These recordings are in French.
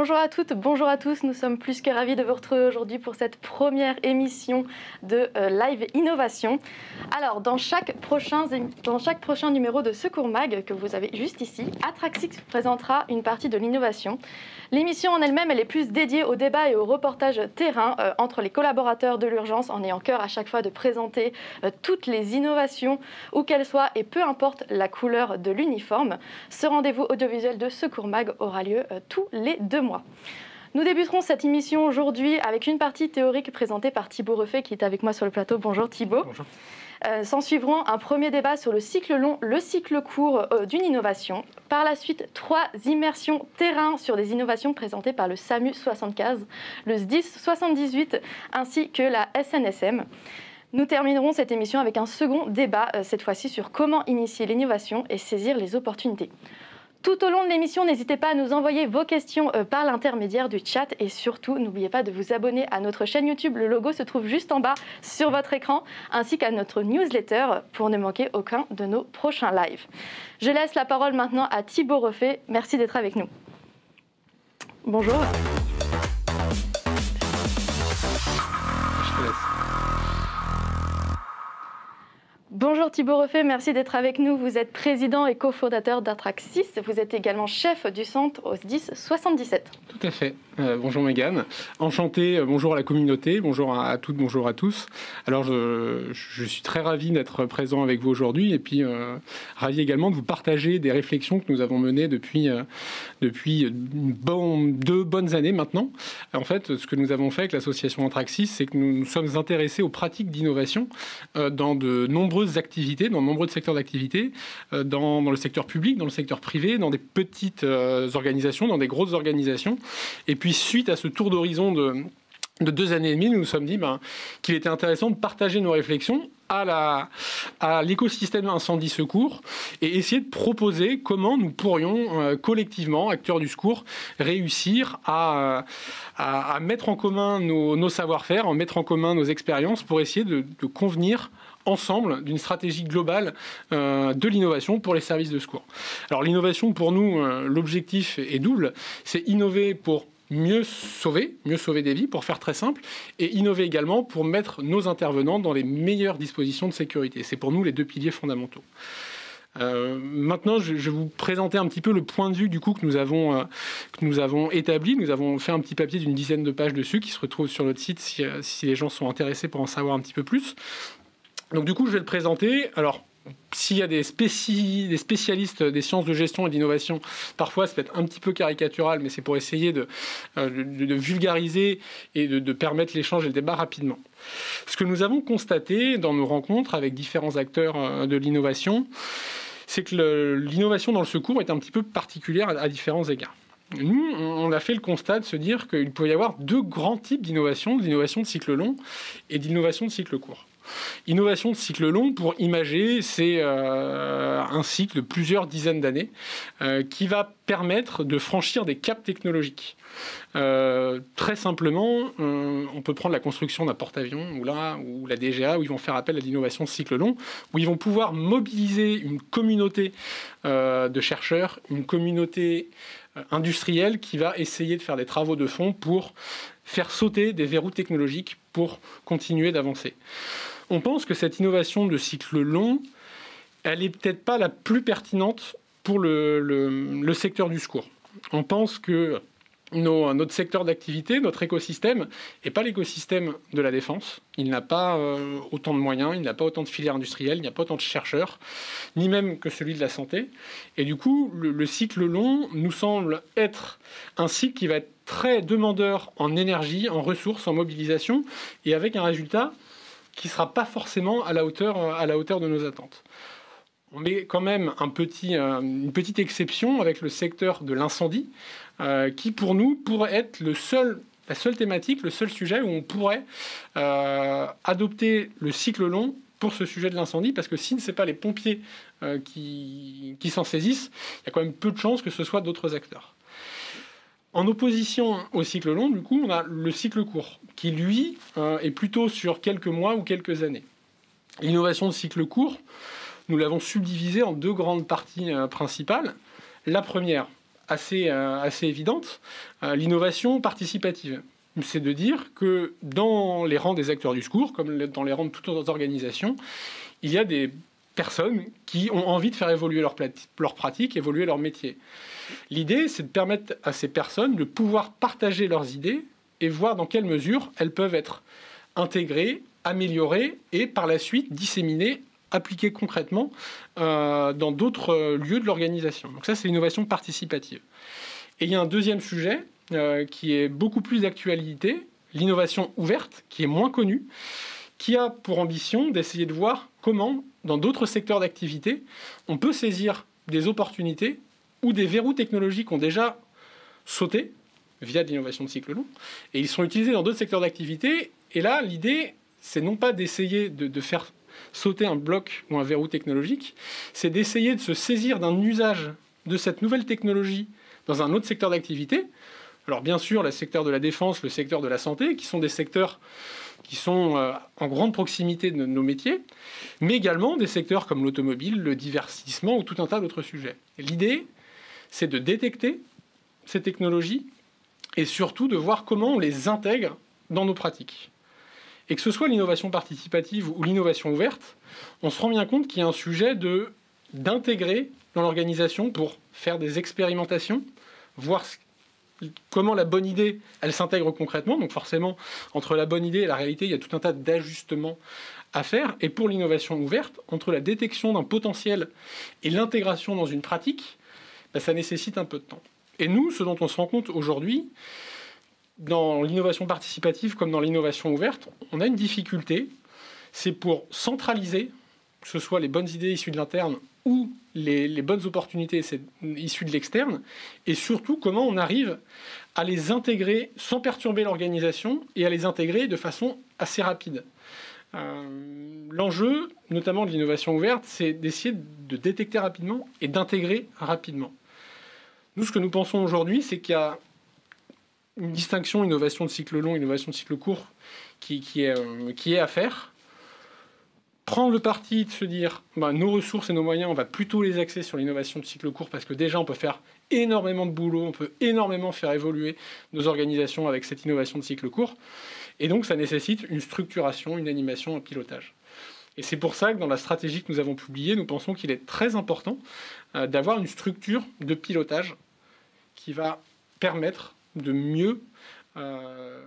Bonjour à toutes, bonjour à tous. Nous sommes plus que ravis de vous retrouver aujourd'hui pour cette première émission de euh, Live Innovation. Alors, dans chaque, prochain, dans chaque prochain numéro de Secours Mag que vous avez juste ici, Atraxix présentera une partie de l'innovation. L'émission en elle-même, elle est plus dédiée au débat et au reportage terrain euh, entre les collaborateurs de l'urgence, en ayant cœur à chaque fois de présenter euh, toutes les innovations, où qu'elles soient, et peu importe la couleur de l'uniforme. Ce rendez-vous audiovisuel de Secours Mag aura lieu tous les deux mois. Nous débuterons cette émission aujourd'hui avec une partie théorique présentée par Thibaut Refait, qui est avec moi sur le plateau. Bonjour Thibaut. Bonjour. Euh, S'en suivront un premier débat sur le cycle long, le cycle court euh, d'une innovation. Par la suite, trois immersions terrain sur des innovations présentées par le SAMU 75, le SDIS 78 ainsi que la SNSM. Nous terminerons cette émission avec un second débat, euh, cette fois-ci sur comment initier l'innovation et saisir les opportunités. Tout au long de l'émission, n'hésitez pas à nous envoyer vos questions euh, par l'intermédiaire du chat et surtout, n'oubliez pas de vous abonner à notre chaîne YouTube. Le logo se trouve juste en bas sur votre écran, ainsi qu'à notre newsletter pour ne manquer aucun de nos prochains lives. Je laisse la parole maintenant à Thibaut Refait. Merci d'être avec nous. Bonjour. Bonjour Thibaut Refait, merci d'être avec nous. Vous êtes président et cofondateur d'Atraxis. Vous êtes également chef du centre au 10 77. Tout à fait. Euh, bonjour Mégane. Enchanté, euh, bonjour à la communauté, bonjour à, toutes, bonjour à tous. Alors je, suis très ravi d'être présent avec vous aujourd'hui et puis euh, ravi également de vous partager des réflexions que nous avons menées depuis, depuis deux bonnes années maintenant. En fait, ce que nous avons fait avec l'association Antraxis, c'est que nous nous sommes intéressés aux pratiques d'innovation dans de activités, dans de nombreux secteurs d'activité, dans, dans, le secteur public, dans le secteur privé, dans des petites organisations, dans des grosses organisations. Et puis suite à ce tour d'horizon de, deux années et demie, nous nous sommes dit ben, qu'il était intéressant de partager nos réflexions à, l'écosystème incendie secours et essayer de proposer comment nous pourrions euh, collectivement, acteurs du secours, réussir à, à, mettre en commun nos, savoir-faire, en mettre en commun nos expériences pour essayer de, convenir ensemble d'une stratégie globale euh, de l'innovation pour les services de secours. Alors l'innovation pour nous, euh, l'objectif est double, c'est innover pour mieux sauver, mieux sauver des vies, pour faire très simple, et innover également pour mettre nos intervenants dans les meilleures dispositions de sécurité. C'est pour nous les deux piliers fondamentaux. Euh, maintenant, je, vais vous présenter un petit peu le point de vue du coup que nous avons, établi. Nous avons fait un petit papier d'une dizaine de pages dessus qui se retrouve sur notre site si, si les gens sont intéressés pour en savoir un petit peu plus. Donc du coup, je vais le présenter. Alors, s'il y a des, spécialistes des sciences de gestion et d'innovation, parfois ça peut être un petit peu caricatural, mais c'est pour essayer de, euh, vulgariser et de, permettre l'échange et le débat rapidement. Ce que nous avons constaté dans nos rencontres avec différents acteurs euh, de l'innovation, c'est que l'innovation dans le secours est un petit peu particulière à, différents égards. Nous, on a fait le constat de se dire qu'il peut y avoir deux grands types d'innovation, l'innovation de cycle long et d'innovation de cycle court. Innovation de cycle long, pour imager, c'est euh, un cycle de plusieurs dizaines d'années euh, qui va permettre de franchir des caps technologiques. Euh, très simplement, on peut prendre la construction d'un porte-avions ou la DGA, où ils vont faire appel à l'innovation de cycle long, où ils vont pouvoir mobiliser une communauté de chercheurs, une communauté industrielle qui va essayer de faire des travaux de fond pour faire sauter des verrous technologiques pour continuer d'avancer on pense que cette innovation de cycle long, elle n'est peut-être pas la plus pertinente pour le, secteur du secours. On pense que notre secteur d'activité, notre écosystème, n'est pas l'écosystème de la défense. Il n'a pas euh, autant de moyens, il n'a pas autant de filières industrielles, il n'y a pas autant de chercheurs, ni même que celui de la santé. Et du coup, le cycle long nous semble être un cycle qui va être très demandeur en énergie, en ressources, en mobilisation, et avec un résultat qui sera pas forcément à la, hauteur, hauteur de nos attentes. On met quand même euh, une petite exception avec le secteur de l'incendie, euh, qui pour nous pourrait être la seule thématique, le seul sujet où on pourrait euh, adopter le cycle long pour ce sujet de l'incendie, parce que si ce n'est pas les pompiers qui, qui s'en saisissent, il y a quand même peu de chances que ce soit d'autres acteurs. En opposition au cycle long, du coup, on a le cycle court, qui lui euh, est plutôt sur quelques mois ou quelques années. L'innovation de cycle court, nous l'avons subdivisée en deux grandes parties euh, principales. La première, assez, assez évidente, l'innovation participative c'est de dire que dans les rangs des acteurs du secours, comme dans les rangs de toutes autres organisations, il y a des personnes qui ont envie de faire évoluer leur, leur pratique, évoluer leur métier. L'idée, c'est de permettre à ces personnes de pouvoir partager leurs idées et voir dans quelle mesure elles peuvent être intégrées, améliorées et par la suite disséminées, appliquées concrètement euh, dans d'autres lieux de l'organisation. Donc ça, c'est l'innovation participative. Et il y a un deuxième sujet euh, qui est beaucoup plus d'actualité, l'innovation ouverte, qui est moins connue, qui a pour ambition d'essayer de voir comment, dans d'autres secteurs d'activité, on peut saisir des opportunités ou des verrous technologiques ont déjà sauté via de l'innovation de cycle long, et ils sont utilisés dans d'autres secteurs d'activité. Et là, l'idée, c'est non pas d'essayer de, de faire sauter un bloc ou un verrou technologique, c'est d'essayer de se saisir d'un usage de cette nouvelle technologie dans un autre secteur d'activité, alors bien sûr, le secteur de la défense, le secteur de la santé, qui sont des secteurs qui sont euh, en grande proximité de nos métiers, mais également des secteurs comme l'automobile, le divertissement ou tout un tas d'autres sujets. L'idée, c'est de détecter ces technologies et surtout de voir comment on les intègre dans nos pratiques. Et que ce soit l'innovation participative ou l'innovation ouverte, on se rend bien compte qu'il y a un sujet de d'intégrer dans l'organisation pour faire des expérimentations, voir comment la bonne idée, elle s'intègre concrètement. Donc forcément, entre la bonne idée et la réalité, il y a tout un tas d'ajustements à faire. Et pour l'innovation ouverte, entre la détection d'un potentiel et l'intégration dans une pratique, ben, ça nécessite un peu de temps. Et nous, ce dont on se rend compte aujourd'hui, dans l'innovation participative comme dans l'innovation ouverte, on a une difficulté, c'est pour centraliser, que ce soit les bonnes idées issues de l'interne ou les, bonnes opportunités issues de l'externe, et surtout comment on arrive à les intégrer sans perturber l'organisation et à les intégrer de façon assez rapide. Euh, l'enjeu, notamment de l'innovation ouverte, c'est d'essayer de détecter rapidement et d'intégrer rapidement. Nous, ce que nous pensons aujourd'hui, c'est qu'il y a une distinction innovation de cycle long, innovation de cycle court qui, euh, qui est à faire prendre le parti de se dire bah, nos ressources et nos moyens, on va plutôt les axer sur l'innovation de cycle court parce que déjà on peut faire énormément de boulot, on peut énormément faire évoluer nos organisations avec cette innovation de cycle court. Et donc ça nécessite une structuration, une animation, un pilotage. Et c'est pour ça que dans la stratégie que nous avons publiée, nous pensons qu'il est très important euh, d'avoir une structure de pilotage qui va permettre de mieux euh,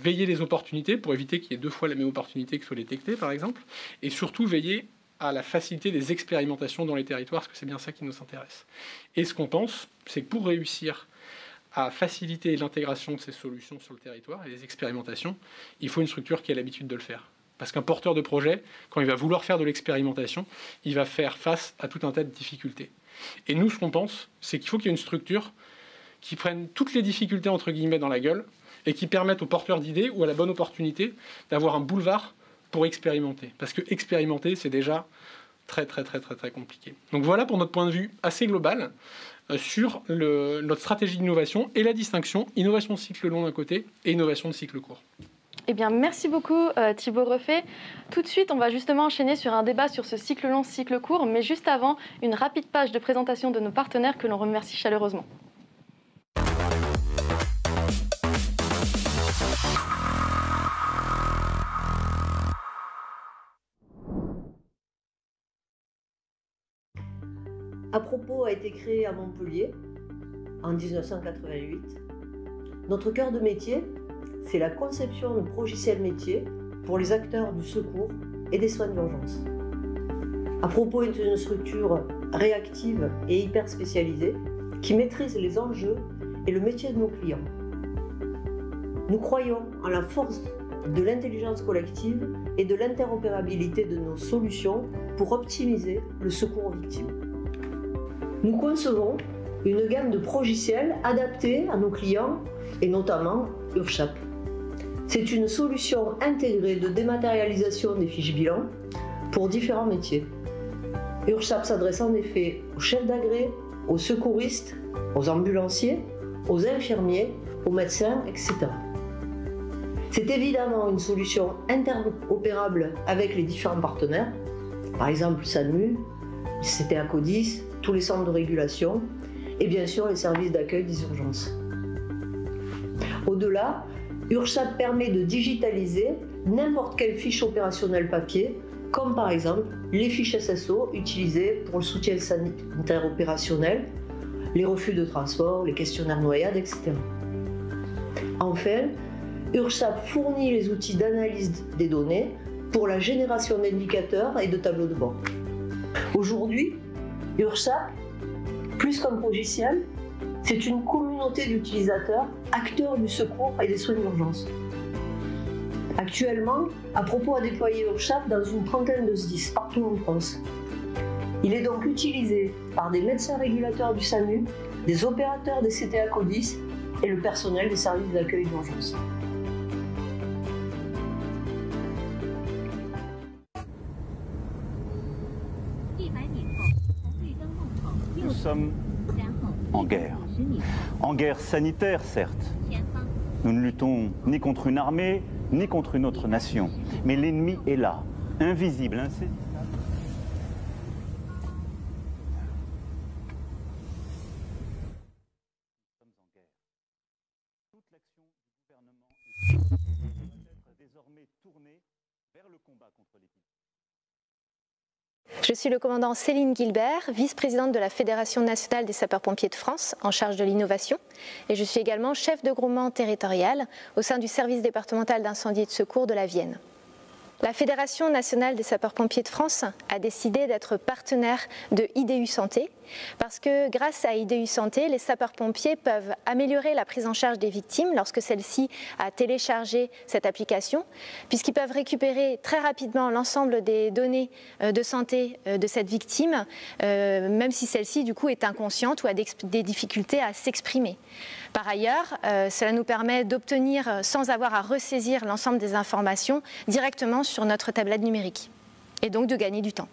veiller les opportunités pour éviter qu'il y ait deux fois la même opportunité qui soit détectée, par exemple, et surtout veiller à la facilité des expérimentations dans les territoires, parce que c'est bien ça qui nous intéresse. Et ce qu'on pense, c'est que pour réussir à faciliter l'intégration de ces solutions sur le territoire et les expérimentations, il faut une structure qui a l'habitude de le faire. Parce qu'un porteur de projet, quand il va vouloir faire de l'expérimentation, il va faire face à tout un tas de difficultés. Et nous, ce qu'on pense, c'est qu'il faut qu'il y ait une structure qui prenne toutes les difficultés, entre guillemets, dans la gueule, et qui permettent aux porteurs d'idées ou à la bonne opportunité d'avoir un boulevard pour expérimenter. Parce que expérimenter, c'est déjà très très très très très compliqué. Donc voilà pour notre point de vue assez global euh, sur notre stratégie d'innovation et la distinction innovation cycle long d'un côté et innovation de cycle court. Eh bien, merci beaucoup euh, Thibaut Refait. Tout de suite, on va justement enchaîner sur un débat sur ce cycle long, cycle court, mais juste avant, une rapide page de présentation de nos partenaires que l'on remercie chaleureusement. A été créé à Montpellier en 1988. Notre cœur de métier, c'est la conception de logiciels métiers pour les acteurs du secours et des soins d'urgence. À propos est une structure réactive et hyper spécialisée qui maîtrise les enjeux et le métier de nos clients. Nous croyons en la force de l'intelligence collective et de l'interopérabilité de nos solutions pour optimiser le secours aux victimes. Nous concevons une gamme de progiciels adaptés à nos clients et notamment URSHAP. C'est une solution intégrée de dématérialisation des fiches bilan pour différents métiers. URSHAP s'adresse en effet aux chefs d'agré, aux secouristes, aux ambulanciers, aux infirmiers, aux médecins, etc. C'est évidemment une solution interopérable avec les différents partenaires, par exemple SAMU, CTA Codis, tous les centres de régulation, et bien sûr les services d'accueil des urgences. Au-delà, URSAP permet de digitaliser n'importe quelle fiche opérationnelle papier, comme par exemple les fiches SSO utilisées pour le soutien sanitaire opérationnel, les refus de transport, les questionnaires noyades, etc. Enfin, URSAP fournit les outils d'analyse des données pour la génération d'indicateurs et de tableaux de bord. Aujourd'hui, URSAP, plus qu'un logiciel, c'est une communauté d'utilisateurs, acteurs du secours et des soins d'urgence. Actuellement, à propos à déployer URSAP dans une trentaine de SDIS partout en France. Il est donc utilisé par des médecins régulateurs du SAMU, des opérateurs des CTA CODIS et le personnel des services d'accueil d'urgence. Sommes en guerre. En guerre sanitaire, certes. Nous ne luttons ni contre une armée, ni contre une autre nation. Mais l'ennemi est là, invisible. Suis le commandant Céline Gilbert, vice-présidente de la Fédération nationale des sapeurs-pompiers de France, en charge de l'innovation. Et je suis également chef de groupement territorial au sein du service départemental d'incendie et de secours de la Vienne. La Fédération nationale des sapeurs-pompiers de France a décidé d'être partenaire de IDU Santé parce que grâce à IDU Santé, les sapeurs-pompiers peuvent améliorer la prise en charge des victimes lorsque celle-ci a téléchargé cette application, puisqu'ils peuvent récupérer très rapidement l'ensemble des données euh, de santé euh, de cette victime, euh, même si celle-ci du coup est inconsciente ou a des difficultés à s'exprimer. Par ailleurs, cela nous permet d'obtenir, sans avoir à ressaisir l'ensemble des informations, directement sur notre tablette numérique, et donc de gagner du temps.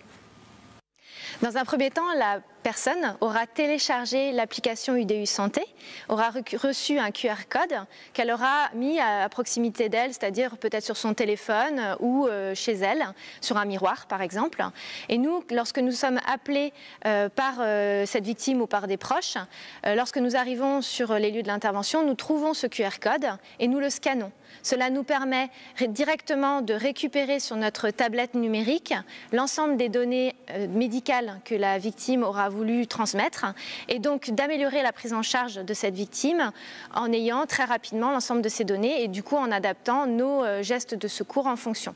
Dans un premier temps, la personne aura téléchargé l'application UDU Santé, aura reçu un QR code qu'elle aura mis à proximité d'elle, c'est-à-dire peut-être sur son téléphone ou euh, chez elle, sur un miroir par exemple. Et nous, lorsque nous sommes appelés euh, par euh, cette victime ou par des proches, lorsque nous arrivons sur les lieux de l'intervention, nous trouvons ce QR code et nous le scannons. Cela nous permet directement de récupérer sur notre tablette numérique l'ensemble des données médicales que la victime aura voulu transmettre et donc d'améliorer la prise en charge de cette victime en ayant très rapidement l'ensemble de ces données et du coup en adaptant nos euh, gestes de secours en fonction.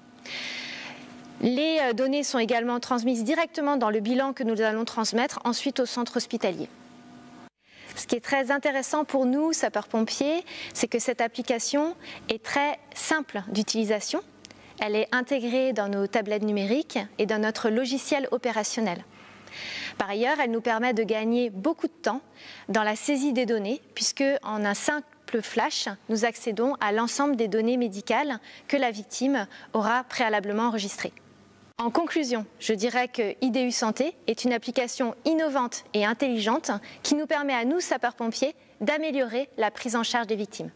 Les euh, données sont également transmises directement dans le bilan que nous allons transmettre ensuite au centre hospitalier. Ce qui est très intéressant pour nous, sapeurs-pompiers, c'est que cette application est très simple d'utilisation. Elle est intégrée dans nos tablettes numériques et dans notre logiciel opérationnel. Par ailleurs, elle nous permet de gagner beaucoup de temps dans la saisie des données, puisque en un simple flash, nous accédons à l'ensemble des données médicales que la victime aura préalablement enregistrées. En conclusion, je dirais que IDU Santé est une application innovante et intelligente qui nous permet à nous, sapeurs-pompiers, d'améliorer la prise en charge des victimes.